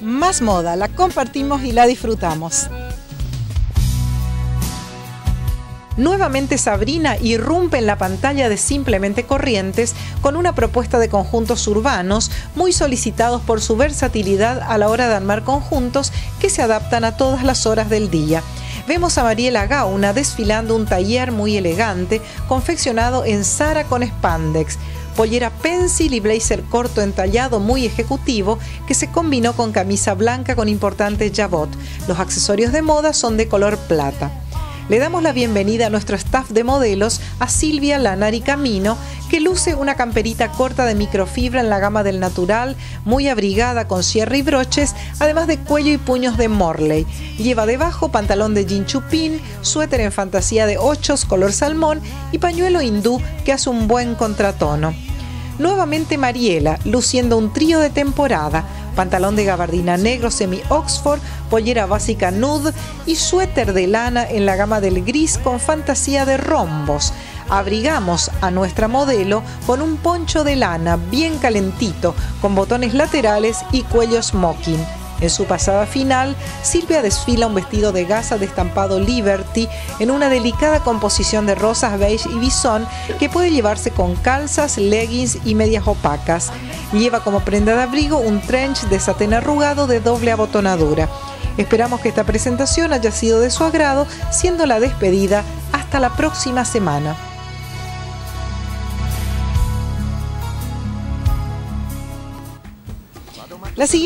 más moda, la compartimos y la disfrutamos. Nuevamente Sabrina irrumpe en la pantalla de Simplemente Corrientes con una propuesta de conjuntos urbanos muy solicitados por su versatilidad a la hora de armar conjuntos que se adaptan a todas las horas del día. Vemos a Mariela Gauna desfilando un taller muy elegante confeccionado en Sara con spandex pollera pencil y blazer corto entallado muy ejecutivo que se combinó con camisa blanca con importante jabot. Los accesorios de moda son de color plata. Le damos la bienvenida a nuestro staff de modelos, a Silvia Lanari Camino, que luce una camperita corta de microfibra en la gama del natural, muy abrigada con cierre y broches, además de cuello y puños de Morley. Lleva debajo pantalón de jean chupín, suéter en fantasía de ochos color salmón y pañuelo hindú que hace un buen contratono. Nuevamente Mariela, luciendo un trío de temporada, pantalón de gabardina negro semi Oxford, pollera básica nude y suéter de lana en la gama del gris con fantasía de rombos. Abrigamos a nuestra modelo con un poncho de lana bien calentito, con botones laterales y cuello smoking en su pasada final, Silvia desfila un vestido de gasa de estampado Liberty en una delicada composición de rosas beige y bisón que puede llevarse con calzas, leggings y medias opacas. Lleva como prenda de abrigo un trench de satén arrugado de doble abotonadura. Esperamos que esta presentación haya sido de su agrado, siendo la despedida hasta la próxima semana. La siguiente